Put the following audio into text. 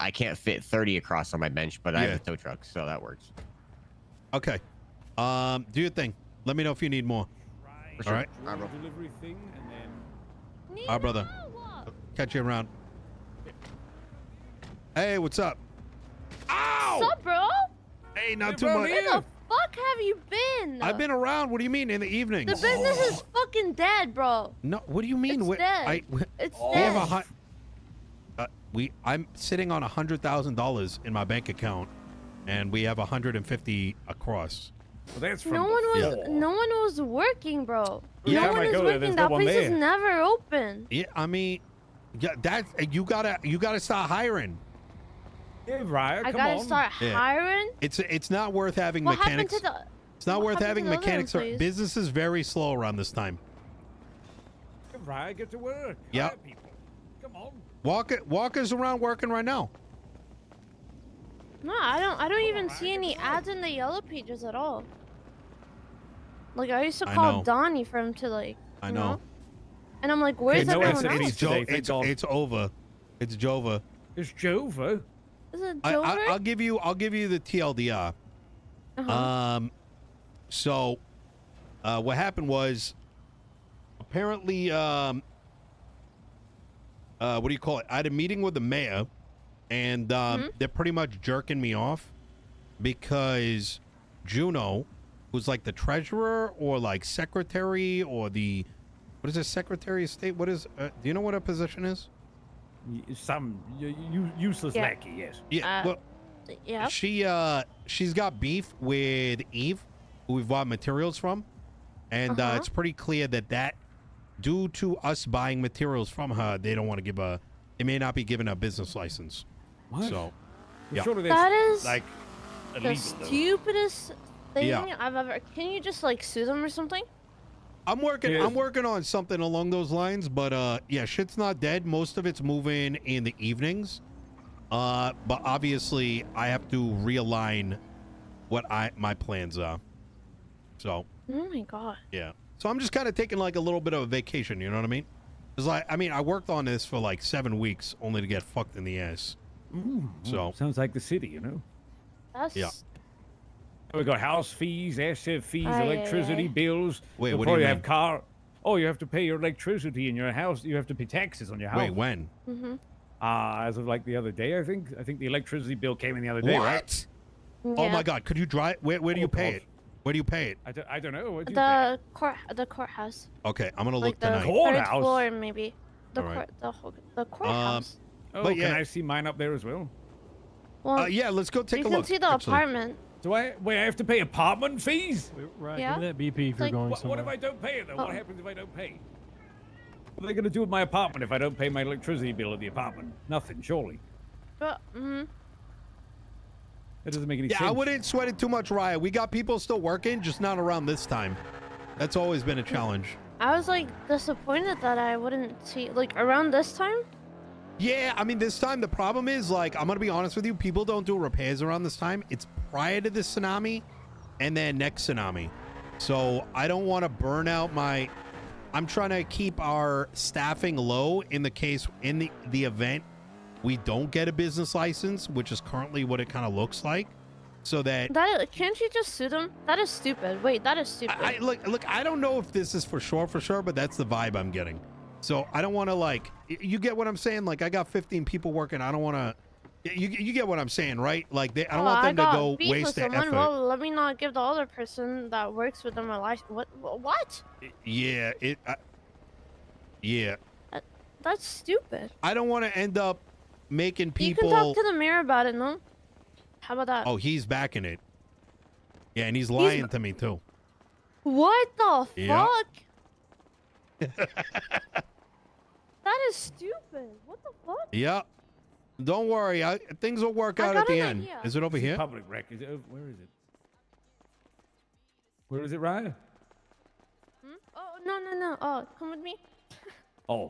I can't fit 30 across on my bench, but I have a tow truck, so that works. Okay. Um, do your thing. Let me know if you need more. For All right. All right, bro. thing, and then Our brother. Catch you around. Hey, what's up? Ow! What's up, bro? Hey, not Hey, too bro, much. Where the fuck have you been? I've been around. What do you mean in the evening? The evenings? business is fucking dead, bro. No, what do you mean? It's What- dead. I, we It's we have a dead. Hun- uh, we I'm sitting on a hundred thousand dollars in my bank account, and we have a hundred and fifty across. well, that's from No one was before. no one was working, bro. Yeah, no one might is go there. working. That no place is never open. Yeah, I mean, yeah, that you gotta you gotta start hiring. Yeah, right. I gotta on. start Yeah. hiring. It's it's not worth having What mechanics. happened to the? it's not worth having to the other mechanics. Or, business is very slow around this time. Yeah, right. Get to work. Yep. Hire people. Come on. Walker Walker's around working right now. No, I don't. I don't even Alright, see any get to work. ads in the yellow pages at all. Like I used to call know. Donnie for him to like. I you know. And I'm like, where's no everyone SMEs else? It's jo- today, it's, it's over. It's Jova. It's Jova. Is it I, I, I'll give you I'll give you the TLDR. uh-huh. Um, so, uh, what happened was, apparently, um, uh, what do you call it? I had a meeting with the mayor, and um, Mm-hmm. they're pretty much jerking me off because Juno, who's like the treasurer or like secretary or the what is it, secretary of state? What is? Uh, do you know what her position is? Y- Some y- y- useless Yeah. lackey. Yes. Yeah. Uh, well, yeah. She uh she's got beef with Eve, who we've bought materials from, and uh Uh-huh. it's pretty clear that that due to us buying materials from her, they don't want to give a they may not be given a business license. What? So Yeah. Yeah. Surely that's That is like the illegal. though. stupidest thing Yeah. I've ever. Can you just like sue them or something? I'm working Yes. I'm working on something along those lines, but uh yeah, shit's not dead. Most of it's moving in the evenings. Uh but obviously I have to realign what I my plans are. So Oh my god. Yeah. So I'm just kind of taking like a little bit of a vacation. You know what I mean? It's like I mean I worked on this for like seven weeks only to get fucked in the ass. Ooh, So- sounds like the city, you know. That's Yeah. We got house fees, asset fees, Aye, aye, electricity aye. bills. Wait, You'll what do you probably mean? have car. Oh, you have to pay your electricity in your house. You have to pay taxes on your house. Wait, when? Mm-hmm. Uh, as of like the other day, I think. I think the electricity bill came in the other day, right? Oh my God! Could you drive? Where Where do you Oh, pay God. it? Where do you pay it? I don't, I don't know. What do you The court, the courthouse, Okay, I'm gonna look like the tonight. third Courthouse? floor, maybe. The All right. court, the whole, the courthouse. Oh, But can. I see mine up there as well? well, Uh, yeah, let's go take a look. you can see the actually. apartment. Do I? Wait, I have to pay apartment fees? Right, Yeah. that BP if you're like- going What, what if I don't pay it though? What Oh. happens if I don't pay? What are they going to do with my apartment if I don't pay my electricity bill at the apartment? Nothing, surely. But, mm That doesn't make any Yeah, sense. I wouldn't sweat it too much, Raya. We got people still working, just not around this time. That's always been a challenge. I was like disappointed that I wouldn't see like around this time. Yeah, I mean, this time the problem is like I'm gonna be honest with you, people don't do repairs around this time. It's prior to the tsunami, and then next tsunami. So I don't want to burn out my. I'm trying to keep our staffing low in the case in the the event we don't get a business license, which is currently what it kind of looks like. So that That can't you just sue them? That is stupid. Wait, that is stupid. I, I look look. I don't know if this is for sure, for sure, but that's the vibe I'm getting. So I don't want to like. You get what I'm saying? Like I got 15 people working. I don't want to. You you get what I'm saying, right? Like they, I don't Oh, want them to go waste their effort. Well, let me not give the other person that works with them a license. What? What? yeah, it. I, yeah, uh, That's stupid. I don't want to end up making people. You can talk to the mayor about it, no? How about that? oh, he's backing it. Yeah, and he's lying to me too. What the Yeah. fuck? that is stupid. What the fuck? Yeah. Don't worry, I, things will work out at the an end. idea. Is it over This here? Public record. Is it, where is it? Where is it, Ryan? Hmm? Oh no no no! Oh, come with me. Oh,